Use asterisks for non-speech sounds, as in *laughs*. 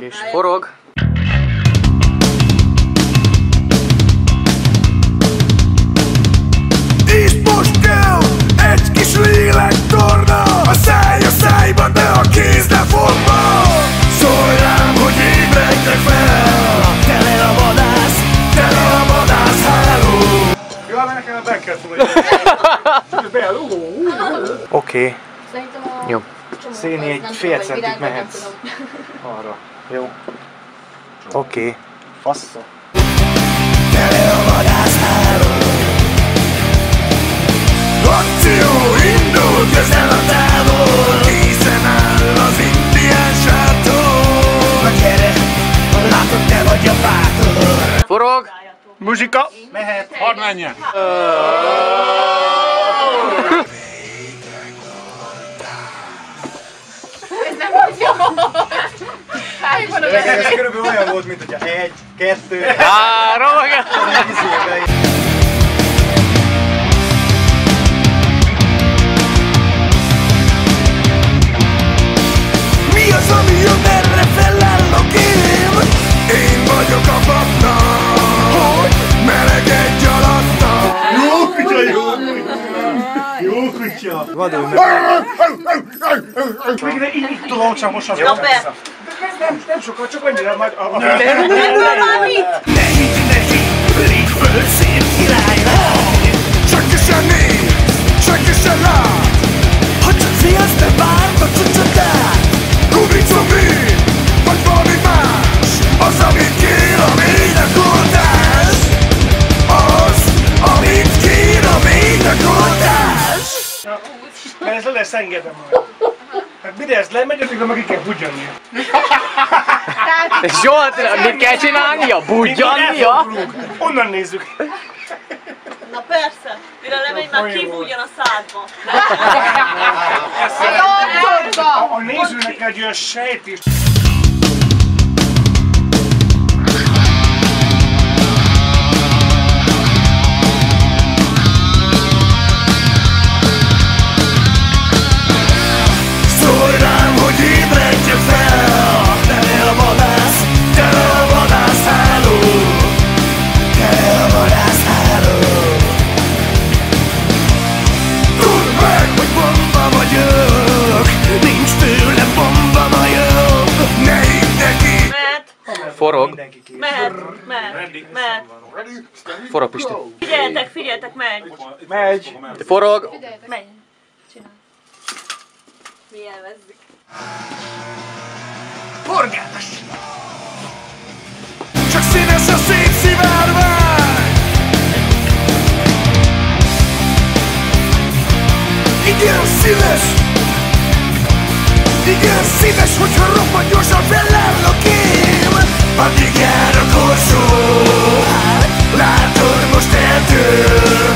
És forog. Itt most kell egy kis lélektorna A száj a szájban, de a kézre fogva Szólj rám, hogy ébredjek fel Tele a vadász, tele a vadász háló Jó, mert nekem a be kell szólni. Oké. Szerintem a... Jó. Széni, egy fél nem mehetsz. tudom. Arra. Jó. Oké. Fassza. Tele a vadász háló Akció indul közel a távol Készen áll az indián sátor gyere, látod te vagy a bátor Forog. Muzsika. Mehet. Hadd menjen. *laughs* Ez körülbelül olyan volt, mint hogyha egy, kettő, Három. Mi az, ami jön erre felállok én? Én vagyok a papna Hogy melegedj alatta Jó kutya, jó kutya. Jó kutya. Vadul meg. Még ide- itt, tudom, csak most az Na be. Nem, nem sokkal, csak annyira majd a... a Ebből valamit! Ne hidd neki, légy föl szép királylány Senki sem néz, senki sem lát Ha csak ne várd a csodát Gumicombi, vagy valami más. Az, amit kér a Az, amit kér a mélyrekoldás Mert ez le lesz engedve majd. Hát mire ez lemegy, addigra meg ki kell bugyanni. És Zsolt, mit kell csinálnia? Budjannia? Onnan nézzük. Na persze, mire lemegy, már kibújjon a szádba. A, a nézőnek egy olyan sejtés. Forog. mehet, mehet, mehet. Forog, Pisti. Figyeljetek, figyeljetek, megy. Megy. Forog. Megy. Csinál. Mi élvezzük. Porgás! Csak színes a szép szivárvány Igen, szíves Igen, szíves, hogyha roppant gyorsan felállok én Addig jár a korsó Látod, most eltör